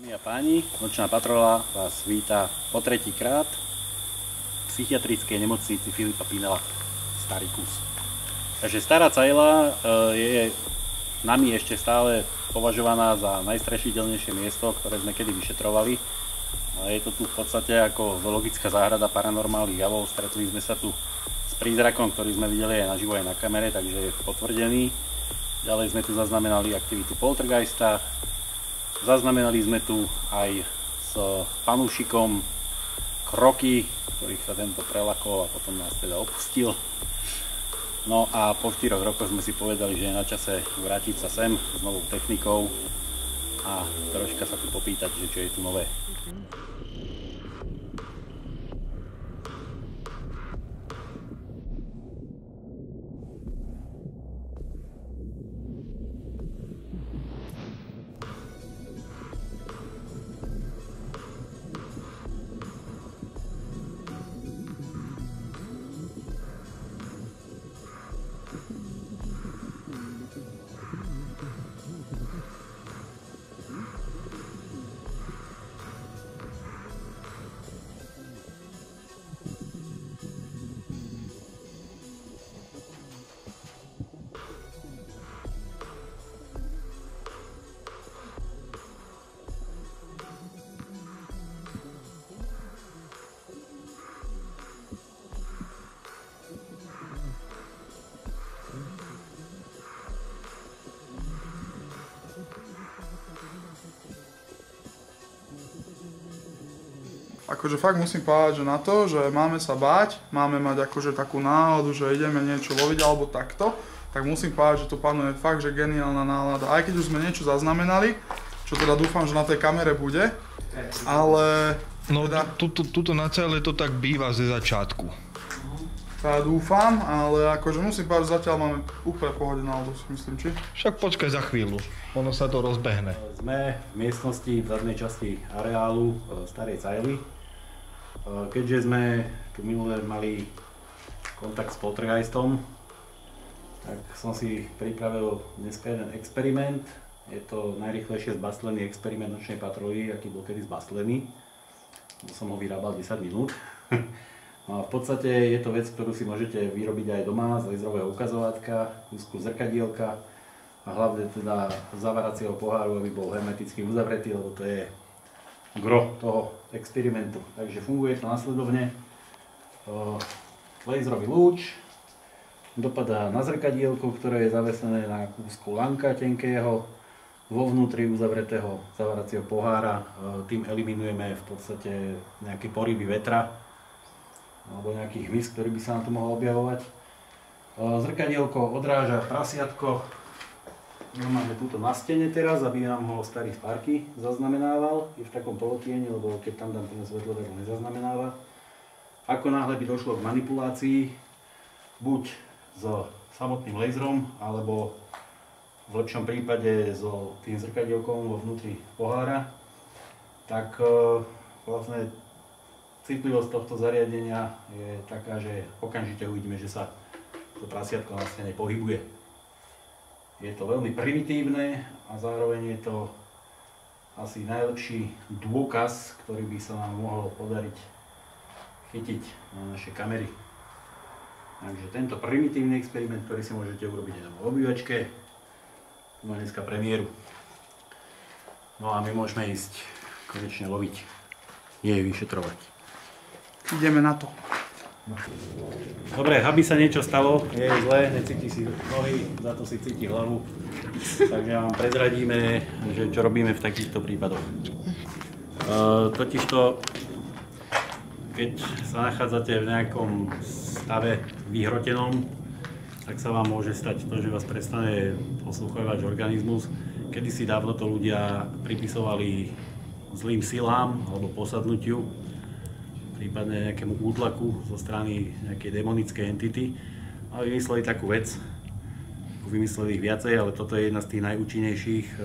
Dámy a páni, nočná patrola vás víta po tretí krát v psychiatrickej nemocnici Filipa Pinela, Starý kus. Takže Stará Cajla e, je nami ešte stále považovaná za najstrašidelnejšie miesto, ktoré sme kedy vyšetrovali. Je to tu v podstate ako zoologická záhrada paranormálnych javov. Stretli sme sa tu s prízrakom, ktorý sme videli aj naživo aj na kamere, takže je potvrdený. Ďalej sme tu zaznamenali aktivitu poltergeista, Zaznamenali sme tu aj s panúšikom kroky, ktorých sa tento prelakol a potom nás teda opustil. No a po 4 rokoch sme si povedali, že je na čase vrátiť sa sem s novou technikou a troška sa tu popýtať, že čo je tu nové. Akože fakt musím povedať, že na to, že máme sa báť, máme mať akože takú náhodu, že ideme niečo loviť alebo takto, tak musím povedať, že tu panuje fakt, že geniálna nálada. Aj keď už sme niečo zaznamenali, čo teda dúfam, že na tej kamere bude, ale... No teda, tuto, tuto na celé to tak býva ze začiatku. Ja dúfam, ale akože musím povedať, že zatiaľ máme úplne pohode náladu, si myslím, či? Však počkaj za chvíľu, ono sa to rozbehne. Sme v miestnosti v zadnej časti areálu e, Starej Cajly, Keďže sme tu minulé mali kontakt s poltergeistom, tak som si pripravil dneska jeden experiment. Je to najrychlejšie zbastlený experiment nočnej patroly, aký bol kedy zbastlený. Som ho vyrábal 10 minút. No a v podstate je to vec, ktorú si môžete vyrobiť aj doma z laserového ukazovatka, kúsku zrkadielka a hlavne teda zavaracieho poháru, aby bol hermeticky uzavretý, lebo to je gro toho experimentu. Takže funguje to následovne. Laserový lúč dopadá na zrkadielko, ktoré je zavesené na kúsku lanka tenkého, vo vnútri uzavretého zavaracieho pohára. Tým eliminujeme v podstate nejaké poryby vetra alebo nejaký hmyz, ktorý by sa na to mohol objavovať. Zrkadielko odráža prasiatko, máme túto na stene teraz, aby nám ho starý Sparky zaznamenával. Je v takom polotieni, lebo keď tam dám ten svetlo, tak ho nezaznamenáva. Ako náhle by došlo k manipulácii, buď s samotným laserom, alebo v lepšom prípade so tým zrkadielkom vo vnútri pohára, tak e, vlastne citlivosť tohto zariadenia je taká, že okamžite uvidíme, že sa to prasiatko na stene pohybuje. Je to veľmi primitívne a zároveň je to asi najlepší dôkaz, ktorý by sa nám mohol podariť chytiť na naše kamery. Takže tento primitívny experiment, ktorý si môžete urobiť aj na obývačke, má dneska premiéru. No a my môžeme ísť konečne loviť, jej vyšetrovať. Ideme na to. Dobre, aby sa niečo stalo, je zlé, necíti si nohy, za to si cíti hlavu. Takže vám prezradíme, že čo robíme v takýchto prípadoch. Uh, totižto, keď sa nachádzate v nejakom stave vyhrotenom, tak sa vám môže stať to, že vás prestane poslúchovať organizmus. Kedy si dávno to ľudia pripisovali zlým silám alebo posadnutiu, prípadne nejakému útlaku zo strany nejakej demonickej entity. A vymysleli takú vec, vymysleli ich viacej, ale toto je jedna z tých najúčinnejších. E,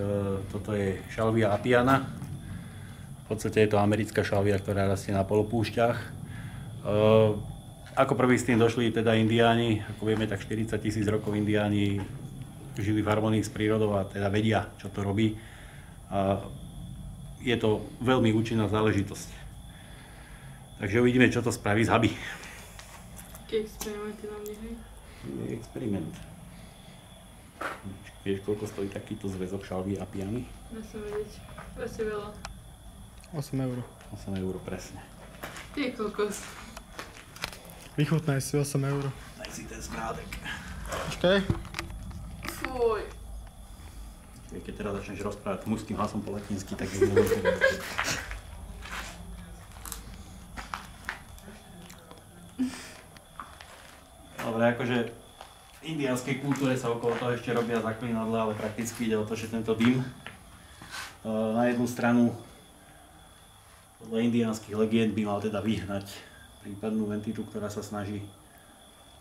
toto je šalvia apiana. V podstate je to americká šalvia, ktorá rastie na polopúšťach. E, ako prvý s tým došli teda indiáni, ako vieme, tak 40 tisíc rokov indiáni žili v harmonii s prírodou a teda vedia, čo to robí. Je to veľmi účinná záležitosť. Takže uvidíme, čo to spraví z huby. Aký experiment je na mne, hej? Experiment. Vieš, koľko stojí takýto zväzok šalvy a piany? Nechcem vedieť. Asi veľa. 8 eur. 8 eur presne. Ty kokos. Vychutnaj si 8 eur. Daj si ten smrádek. Počkaj. Fuj. Keď teraz začneš rozprávať mužským hlasom po latinsky, tak je Dobre, akože v indianskej kultúre sa okolo toho ešte robia zaklinadla, ale prakticky ide o to, že tento dym e, na jednu stranu podľa indiánskych legend by mal teda vyhnať prípadnú entitu, ktorá sa snaží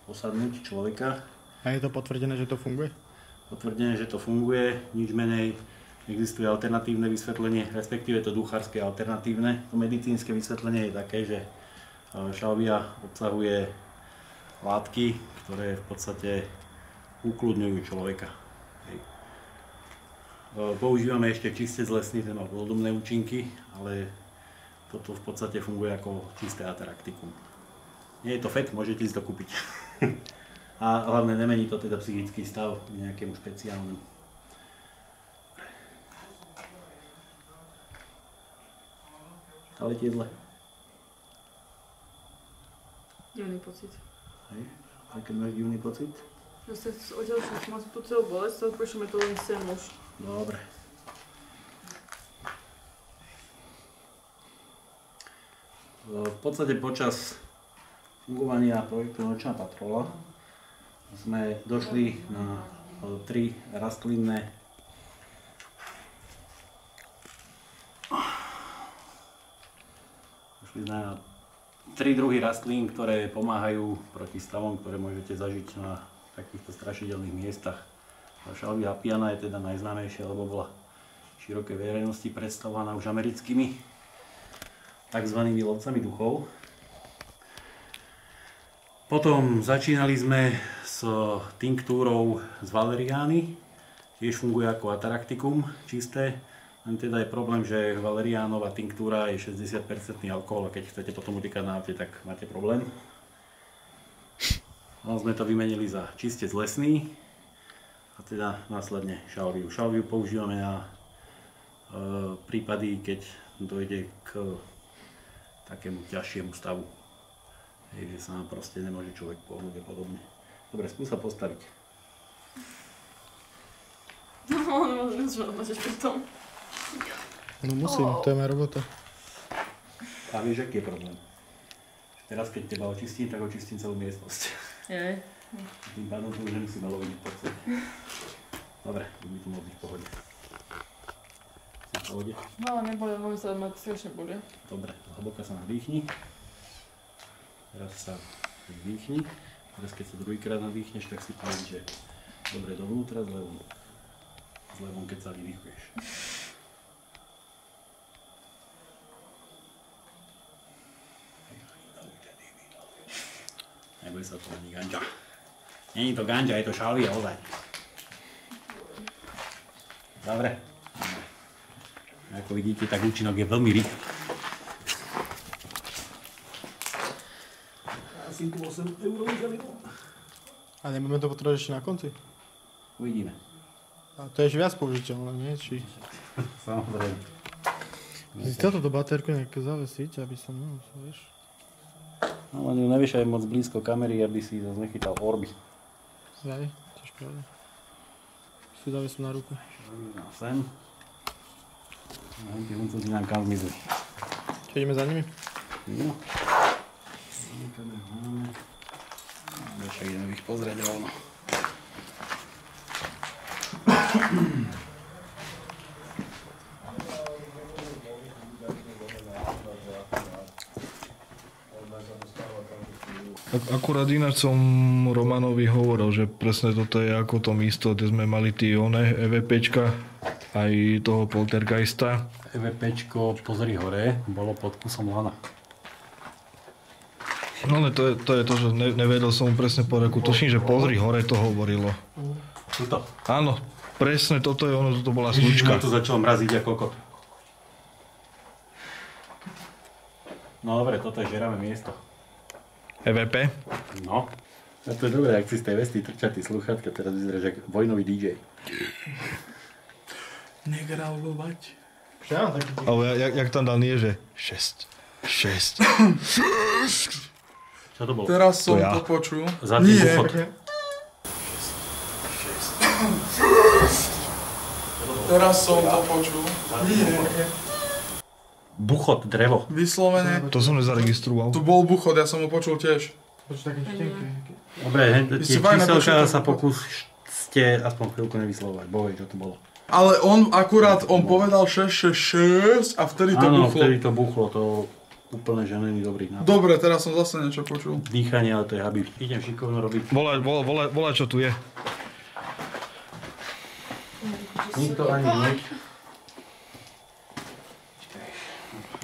posadnúť človeka. A je to potvrdené, že to funguje? Potvrdené, že to funguje, nič menej existuje alternatívne vysvetlenie, respektíve to duchárske alternatívne. To medicínske vysvetlenie je také, že e, šalvia obsahuje látky, ktoré v podstate ukludňujú človeka. Hej. E, Používame ešte čistec lesný, ten má podobné účinky, ale toto v podstate funguje ako čisté ataraktikum. Nie je to fet, môžete ísť to kúpiť. A hlavne nemení to teda psychický stav nejakému špeciálnemu. Stále ti je zle. Divný pocit. Hej? Aký máš divný pocit? Že sa odtiaľ som mal tú celú bolesť, ale prečo mi to len sen už. Dobre. V podstate počas fungovania projektu Nočná patrola sme došli na e, tri rastlinné došli na tri druhy rastlín, ktoré pomáhajú proti stavom, ktoré môžete zažiť na takýchto strašidelných miestach. Šalvia apiana je teda najznámejšia, lebo bola širokej verejnosti predstavovaná už americkými tzv. lovcami duchov. Potom začínali sme s tinktúrou z valeriány, tiež funguje ako ataraktikum čisté, len teda je problém, že valeriánová tinktúra je 60% alkohol a keď chcete potom utekať na aute, tak máte problém. No, sme to vymenili za čistec lesný a teda následne šalviu. Šalviu používame na e, prípady, keď dojde k takému ťažšiemu stavu. Hej, že sa nám proste nemôže človek pohnúť a podobne. Dobre, skús sa postaviť. No, no, no, pri tom. No musím, to je moja robota. A vieš, aký je problém? Teraz, keď teba očistím, tak očistím celú miestnosť. Jej. Tým pádom tu už nemusíme loviť po celé. Dobre, by tu mohol byť v pohode. Si v pohode? No ale neboli, môj sa mať strašne bude. Dobre, hlboko sa nadýchni. Teraz sa vydýchni. Teraz keď sa druhýkrát nadýchneš, tak si povedz, že dobre dovnútra, zlevom. Zlevom, keď sa vydýchuješ. Sa to ani ganža. Není to ganža, je to šalvia ozaj. Dobre. Ako vidíte, tak účinok je veľmi rýchly. Asi tu 8 eur zalivom. A nebudeme to potrebovať ešte na konci? Uvidíme. A to je ešte viac použiteľné, nie? Či... Samozrejme. Chcel túto baterku nejak zavesiť, aby som, no, vieš. No len ju nevieš aj moc blízko kamery, aby si zase nechytal orby. Zaj, tiež pravda. Si zavesím na ruku. Sem. No, tie huncovci nám kam zmizli. Čo ideme za nimi? No. No, však ideme ich pozrieť rovno. Ak- Akurát ináč som Romanovi hovoril, že presne toto je ako to místo, kde sme mali tie one EVPčka, aj toho poltergeista. EVPčko, pozri hore, bolo pod kusom lana. No ale to je to, je to že ne, nevedel som mu presne po reku. Tuším, že pozri, hore to hovorilo. Tuto. Áno, presne toto je ono, toto bola Ježiš, slučka. ma to začalo mraziť ako kokot. No dobre, toto je žeravé miesto. EVP. No. A to je dobré, ak si z tej vesty trča ty sluchatka, teraz vyzeráš jak vojnový DJ. Negralovať. Čo taký Ale jak, jak tam dal nie, že 6. 6. Čo to bolo? Teraz som To ja. to počul. Za tým Nie. buchot. Teraz som to počul. Nie. Buchot, drevo. Vyslovene. To som nezaregistroval. Tu bol buchod, ja som ho počul tiež. Počuť také štenky. Dobre, tie číselka sa pokúste aspoň chvíľku nevyslovať. Bohej, čo to bolo. Ale on akurát, on povedal 666 a vtedy to Áno, buchlo. vtedy to buchlo, to úplne že není dobrý nápad. Dobre, teraz som zase niečo počul. Dýchanie, ale to je habit. Idem šikovno robiť. Volaj, volaj, volaj, volaj, čo tu je. Nikto ani nič.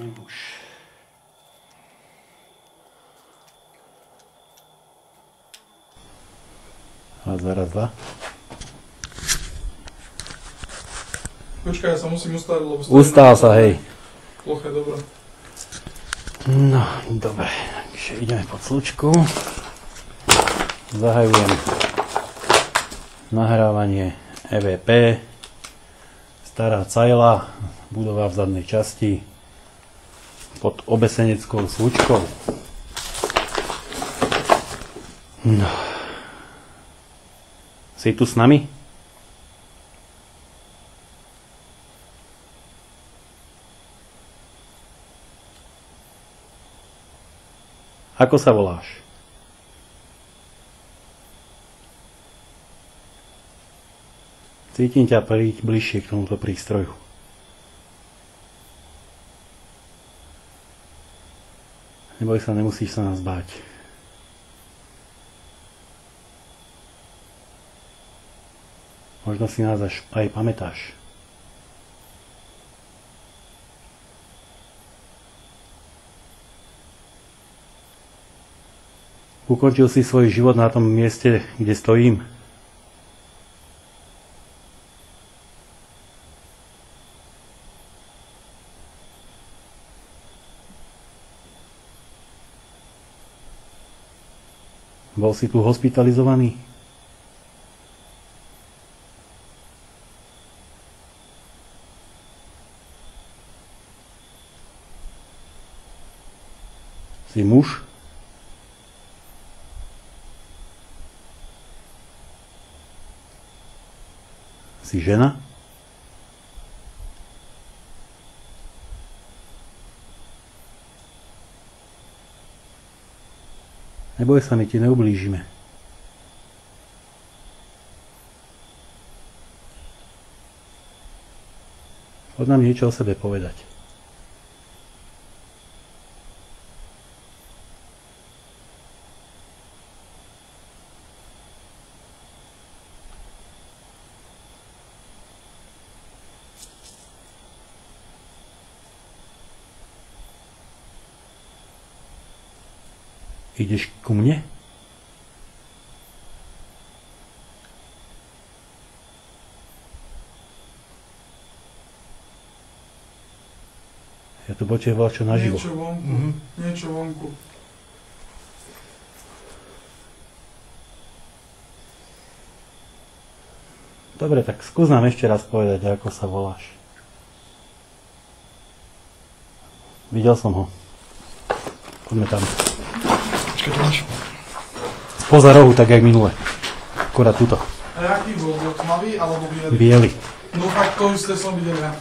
Už. A zaraz dva. Počkaj, ja sa musím ustaviť, lebo... Ustál sa, hej. Ploché, dobre. No, dobre. Takže ideme pod slučku. Zahajujem nahrávanie EVP. Stará cajla, budova v zadnej časti pod obeseneckou slučkou. No. Si tu s nami? Ako sa voláš? Cítim ťa príť bližšie k tomuto prístroju. Neboj sa, nemusíš sa nás báť. Možno si nás až aj pamätáš. Ukončil si svoj život na tom mieste, kde stojím. Bol si tu hospitalizovaný? Si muž? Si žena? Neboj sa, my ti neublížime. Poď nám niečo o sebe povedať. Ku mne? Ja tu počúval čo naživo. Niečo vonku. Niečo vonku. Dobre, tak skús nám ešte raz povedať, ako sa voláš. Videl som ho. Poďme tam. To máš. Spoza rohu, tak jak minule. Akorát tuto. A jaký bol? Bol tmavý alebo bielý? Biely. No tak to isté som videl ja.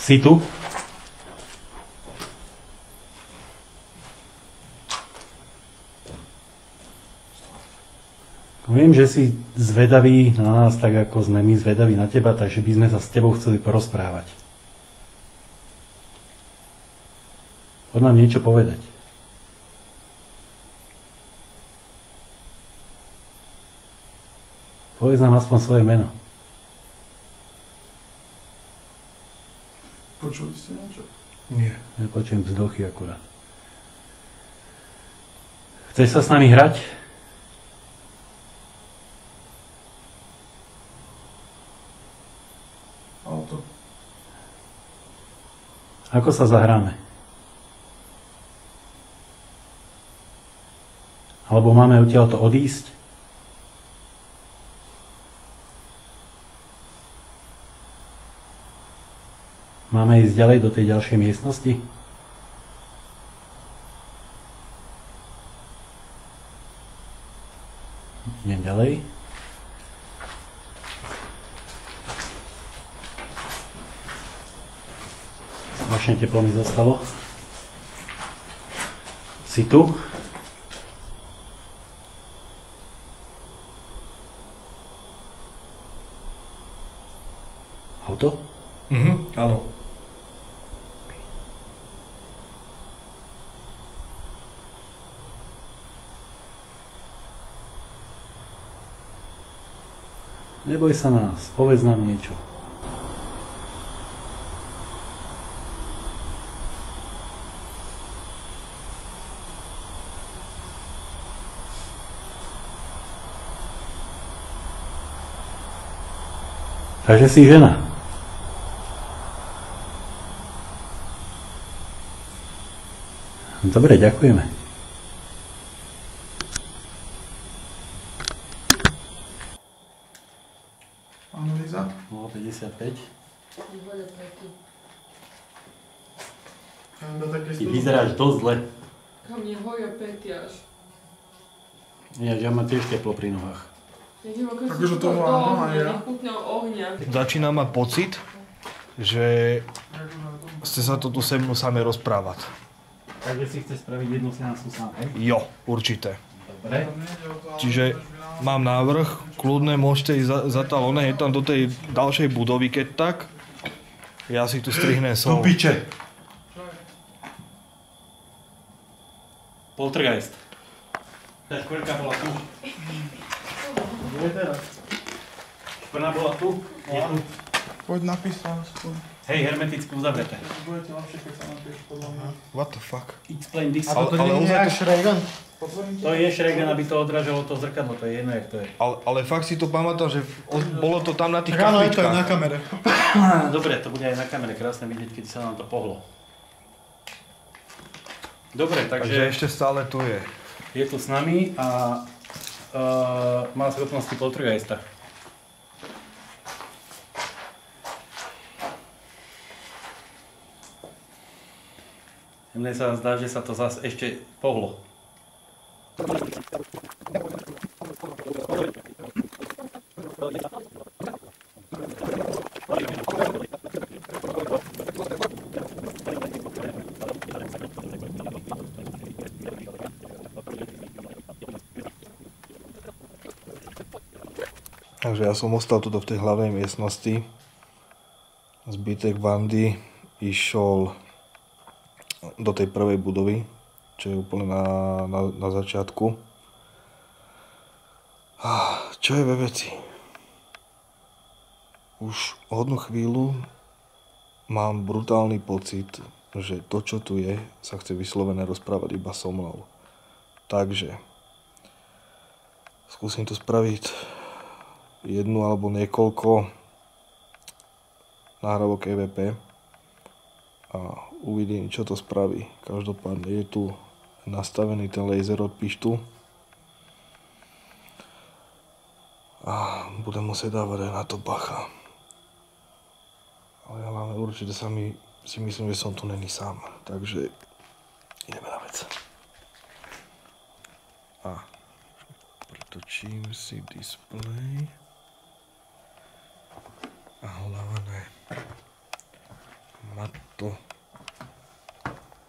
Si tu? Viem, že si zvedavý na nás, tak ako sme my zvedaví na teba, takže by sme sa s tebou chceli porozprávať. Poď nám niečo povedať. Povedz nám aspoň svoje meno. Počuli ste niečo? Nie. Ja počujem vzdochy akurát. Chceš sa s nami hrať? Auto. Ako sa zahráme? Alebo máme odtiaľto odísť? Máme ísť ďalej do tej ďalšej miestnosti? Idem ďalej. Strašne teplo mi zostalo. Si tu? Auto? Mhm, áno. Neboj sa nás, povedz nám niečo. Takže si žena. Dobre, ďakujeme. Analýza. 0,55. Iba také Ty vyzeráš dosť zle. Kam mne hoja pety až. Ja, ja mám tiež teplo pri nohách. Takže to mám, ja. Začína mať pocit, že ste sa to tu se mnou sami rozprávať. Takže si chce spraviť jednu seansu sám, hej? Jo, určite. Dobre. Čiže mám návrh, kľudne môžete ísť za, za tá one, je tam do tej ďalšej budovy, keď tak. Ja si tu strihnem som. piče. Poltergeist. Tá škvrka bola tu. Kde je teraz? Škvrna bola tu? Je tu. Poď napísať aspoň. Hej, hermeticky uzavreté. Budete lepšie, keď sa napíš podľa mňa. What the fuck? Explain this. Ale- ale ozaj to- Šregan? To je šregen, aby to odrážalo to zrkadlo, to je jedno, jak to je. Ale, ale fakt si to pamätám, že bolo to tam na tých Áno, je to aj kapličkách. na kamere. Dobre, to bude aj na kamere krásne vidieť, keď sa nám to pohlo. Dobre, Takže takže ešte stále tu je. je tu s nami a uh, má schopnosti poltergeista. Mne sa zdá, že sa to zase ešte pohlo. Takže ja som ostal tuto v tej hlavnej miestnosti. Zbytek bandy išiel do tej prvej budovy, čo je úplne na, na, na začiatku. Čo je ve veci? Už hodnú chvíľu mám brutálny pocit, že to, čo tu je, sa chce vyslovene rozprávať iba so mnou. Takže skúsim to spraviť jednu alebo niekoľko nahrávok EVP a uvidím, čo to spraví. Každopádne je tu nastavený ten laser od pištu a budem musieť dávať aj na to bacha. Ale hlavne určite sa mi, si myslím, že som tu není sám. Takže ideme na vec. A pretočím si display. A hlavne má to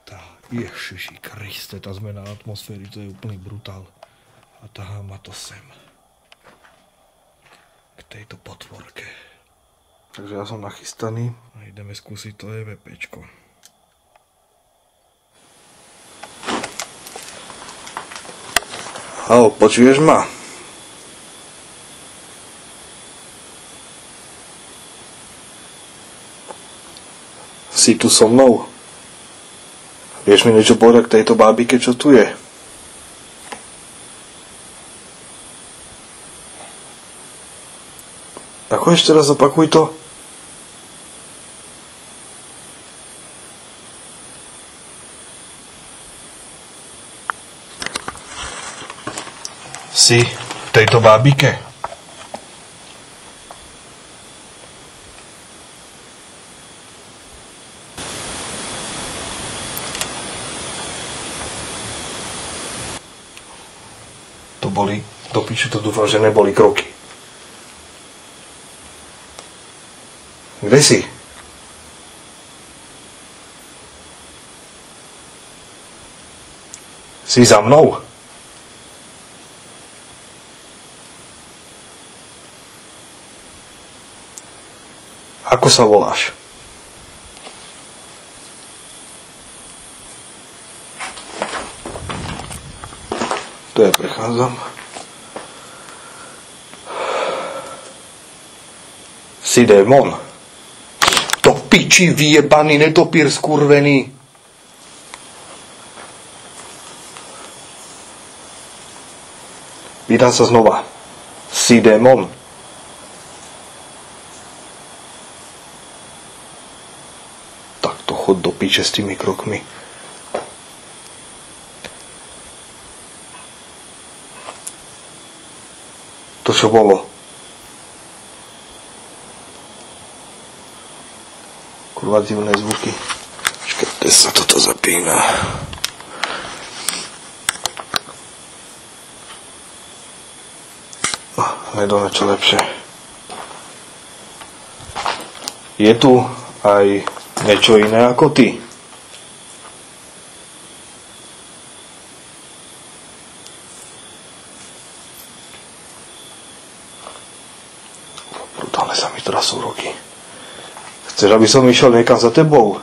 tá Ježiši Kriste, tá zmena atmosféry, to je úplný brutál. A táha ma to sem. K tejto potvorke. Takže ja som nachystaný a ideme skúsiť to EVPčko. Halo, počuješ ma? Si tu so mnou? Vieš mi niečo povedať k tejto bábike, čo tu je? Ako ešte raz opakuj to? Si v tejto bábike? To boli, piču to dúfam, že neboli kroky. Kde si? Si za mnou? Ako sa voláš? To ja prechádzam. Si démon. To piči vyjebaný netopír skurvený. Vydám sa znova. Si démon. Tak to chod do piče s tými krokmi. To čo bolo? Divné zvuky. Kde sa toto zapína. Nedo niečo lepšie. Je tu aj niečo iné ako ty? Brutálne sa mi trasú ruky. Chceš, aby som išiel niekam za tebou?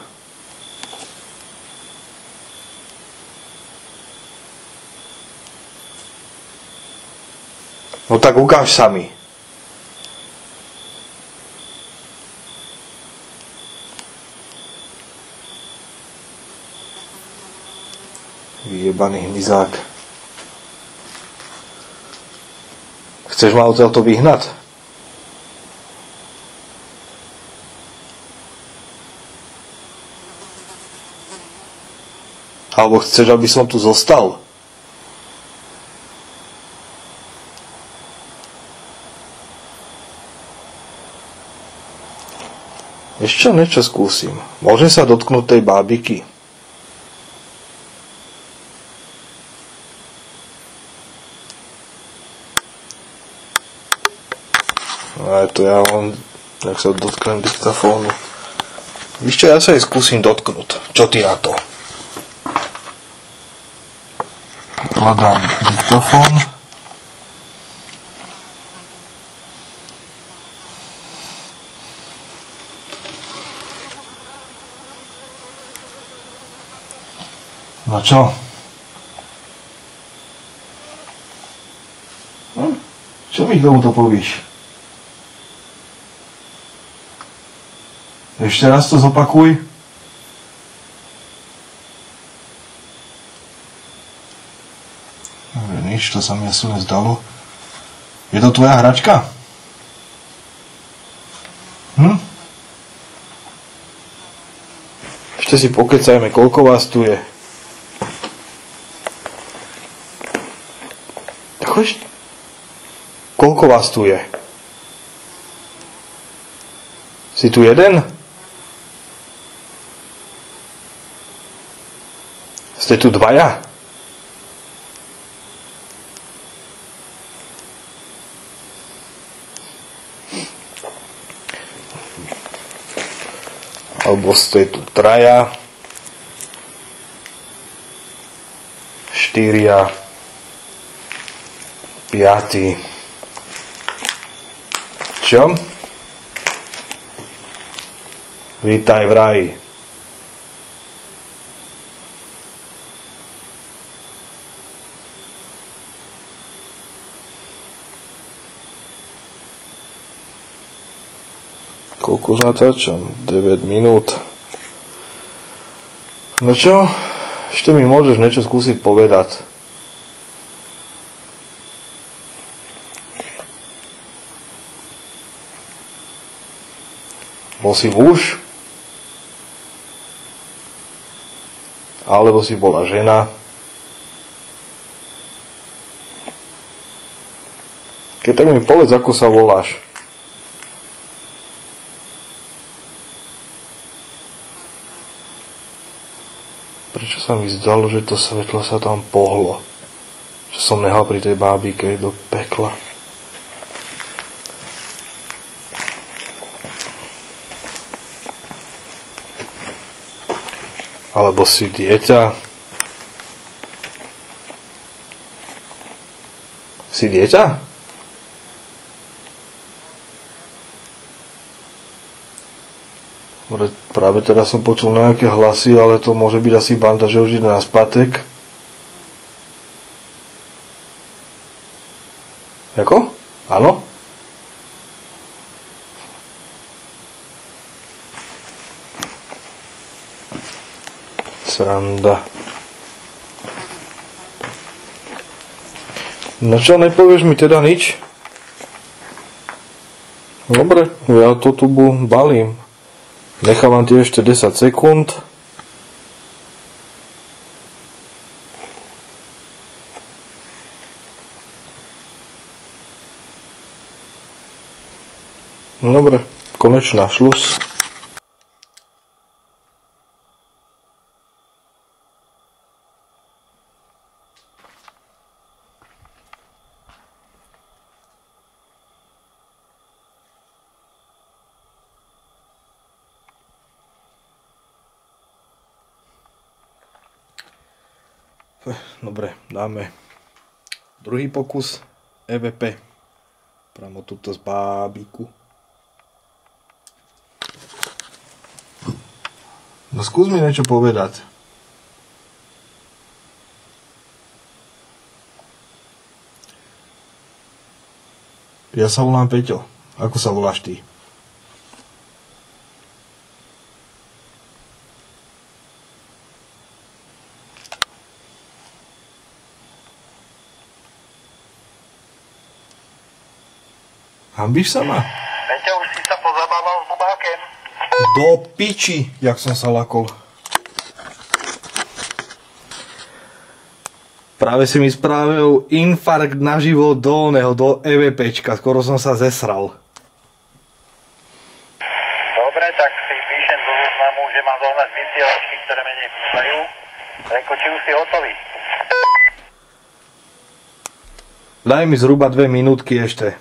No tak ukáž sa mi. Vyjebaný hmyzák. Chceš ma odtiaľto vyhnať? Alebo chceš, aby som tu zostal? Ešte niečo skúsim. Môžem sa dotknúť tej bábiky? Aj to ja len, jak sa dotknem diktafónu. Víš čo, ja sa jej skúsim dotknúť. Čo ty na to? Hľadám diktafón. No čo? Hm? Čo mi k tomuto povíš? Ešte raz to zopakuj. Nič, to sa mi asi nezdalo. Je to tvoja hračka? Hm? Ešte si pokecajme, koľko vás tu je. Choď. Koľko vás tu je? Si tu jeden? Ste tu dvaja? Alebo ste tu traja? Štyria? Piatý. Čo? Vítaj v raji. Natáčam? 9 minút. No čo? Ešte mi môžeš niečo skúsiť povedať. Bol si muž? Alebo si bola žena? Keď tak mi povedz, ako sa voláš. Prečo sa mi zdalo, že to svetlo sa tam pohlo? Že som nehal pri tej bábike do pekla. Alebo si dieťa. Si dieťa? Práve teraz som počul nejaké hlasy, ale to môže byť asi banda, že už ide na spatek. Jako? Áno? Sranda. No čo, nepovieš mi teda nič? Dobre, ja to tu balím. Nechávam ti ešte 10 sekúnd. No Dobre, konečná šlus. Dobre, dáme druhý pokus EVP. Pramo tuto z bábiku. No skús mi niečo povedať. Ja sa volám Peťo. Ako sa voláš ty? Hambíš sa ma? Peťo, už si sa pozabával s bubákem? Do piči, jak som sa lakol. Práve si mi spravil infarkt naživo do oného, do EVPčka. Skoro som sa zesral. Dobre, tak si píšem do zoznamu, že mám zohnať vysielačky, ktoré menej písajú. Renko, či už si hotový? Daj mi zhruba dve minútky ešte.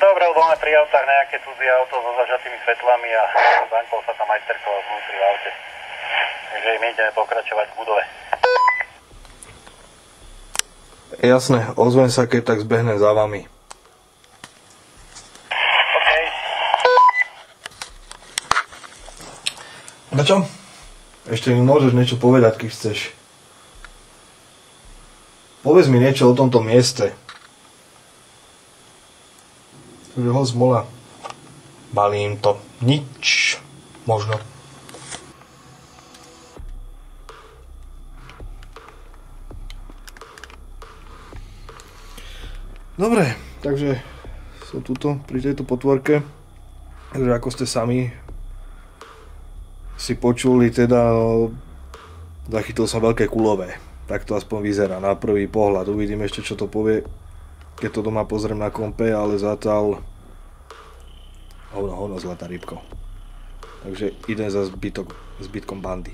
Dobre, lebo máme pri autách nejaké cudzie auto so zažatými svetlami a zankol sa tam majsterkova vnútri v aute. Ideme pokračovať v budove. Jasné, ozvem sa, keď tak zbehnem za vami. OK. Na čo? Ešte mi môžeš niečo povedať, keď chceš. Povedz mi niečo o tomto mieste. Takže ho zmola. Balím to. Nič. Možno. Dobre, takže som tuto pri tejto potvorke. Takže ako ste sami si počuli, teda zachytil som veľké kulové. Tak to aspoň vyzerá na prvý pohľad. Uvidím ešte, čo to povie, keď to doma pozriem na kompe, ale zatiaľ hovno, hovno, zlatá rybko. Takže idem za zbytok, zbytkom bandy.